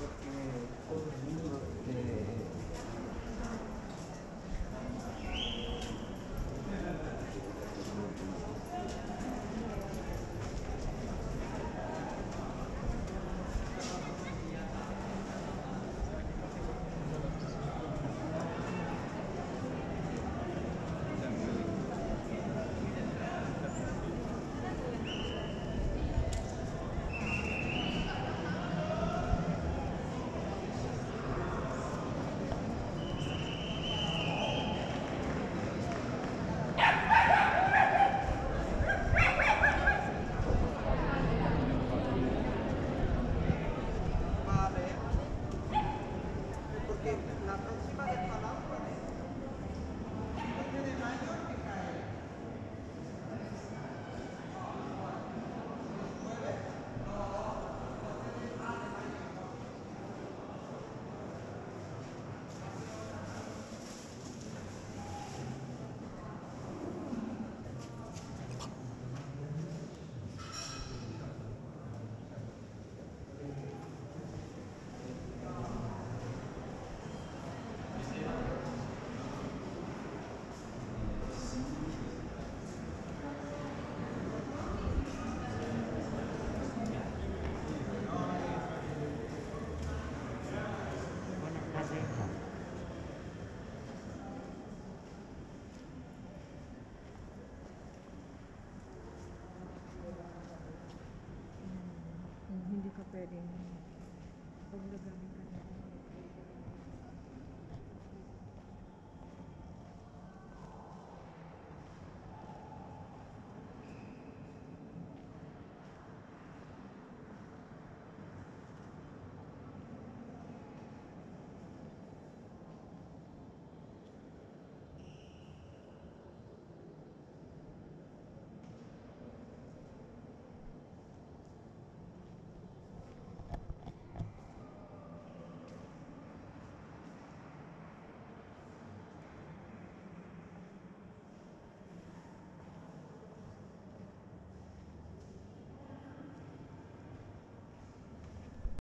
Okay. din. Pag.